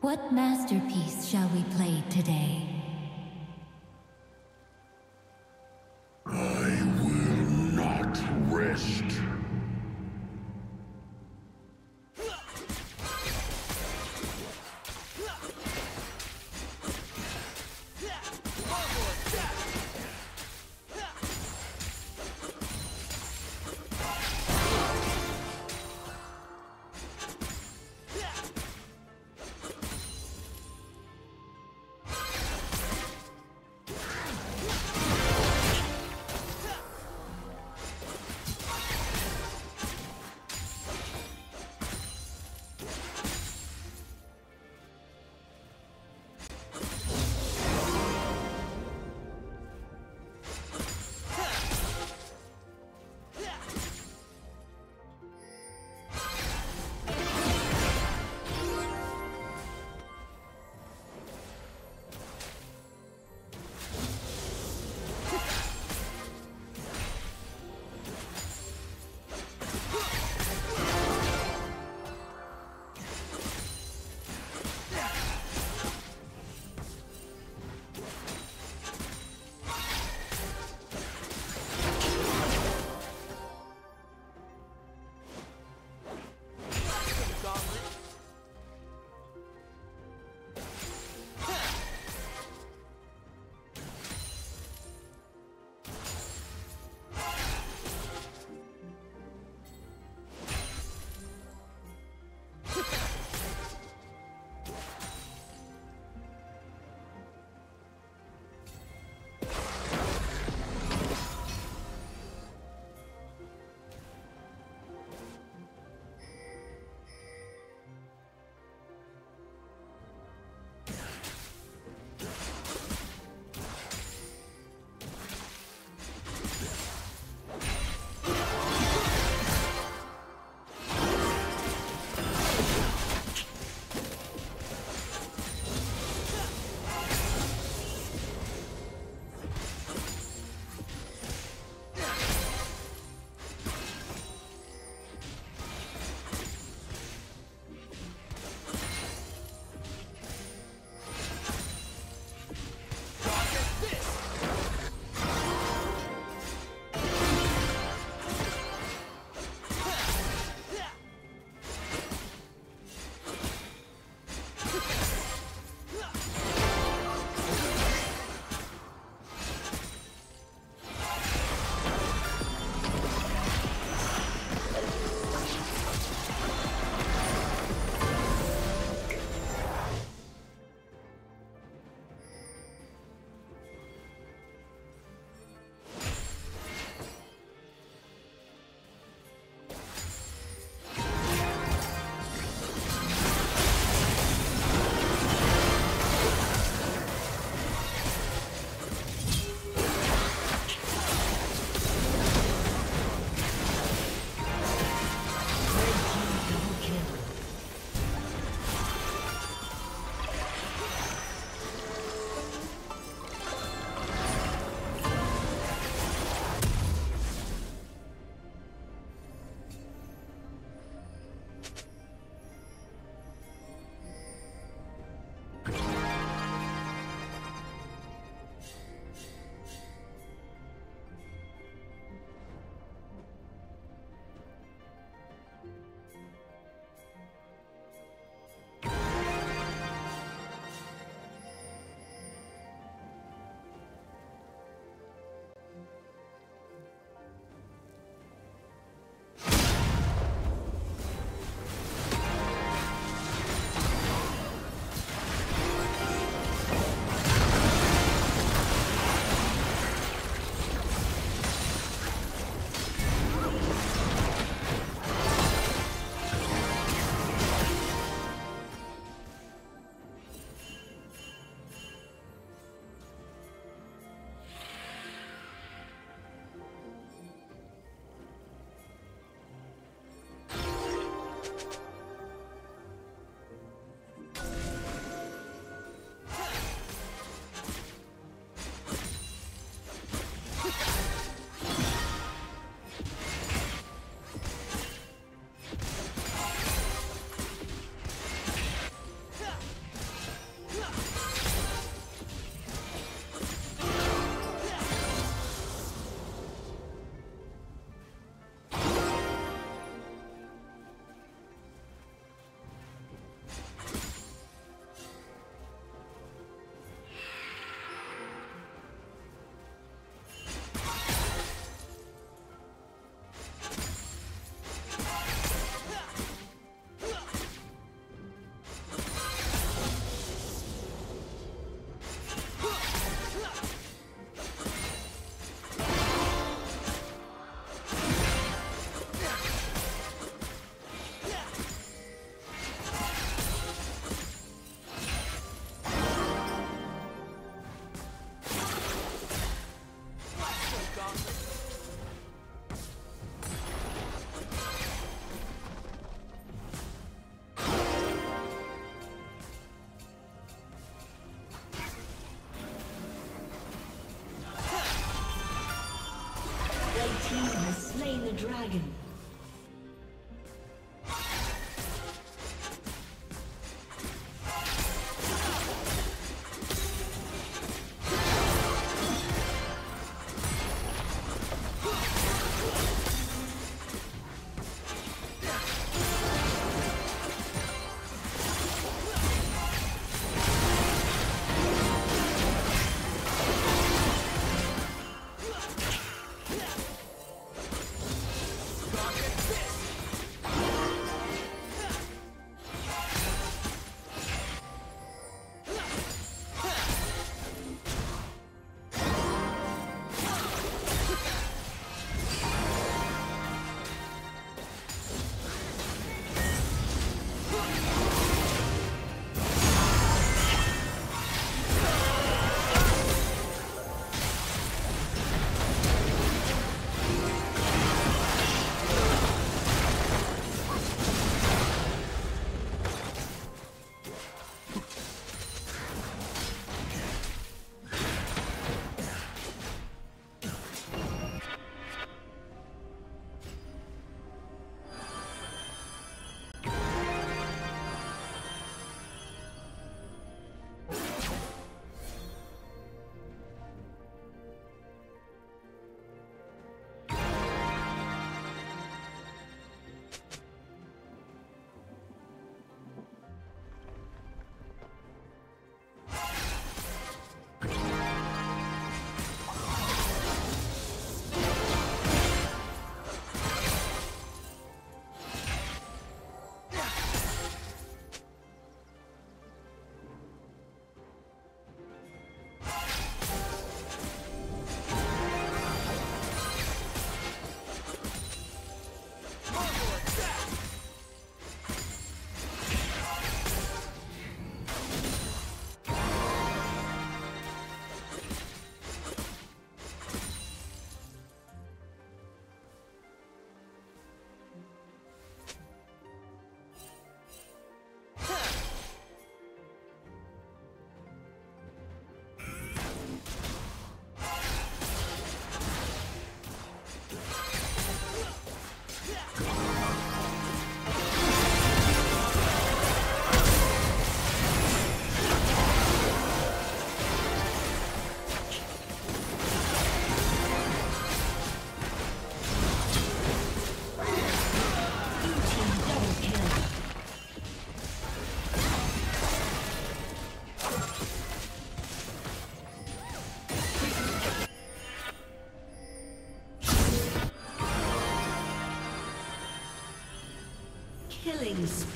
What masterpiece shall we play today? Dragon.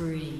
Spree.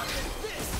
What is this?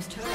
A summoner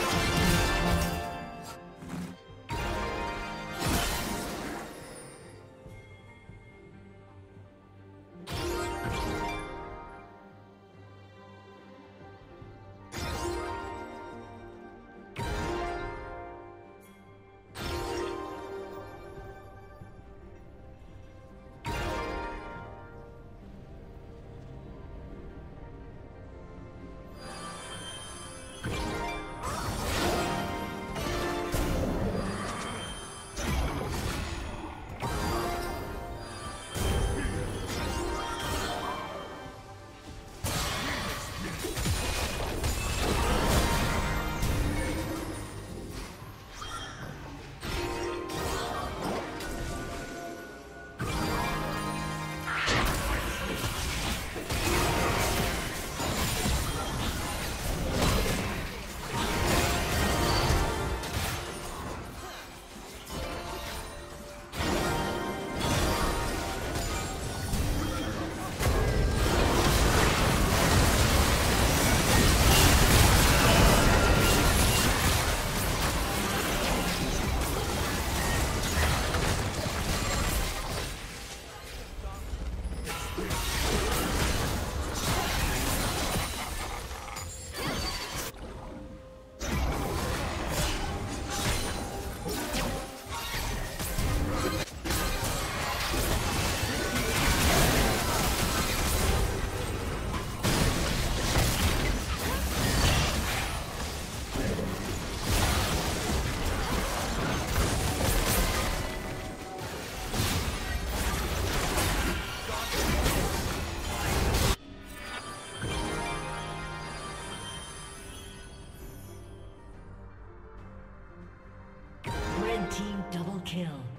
has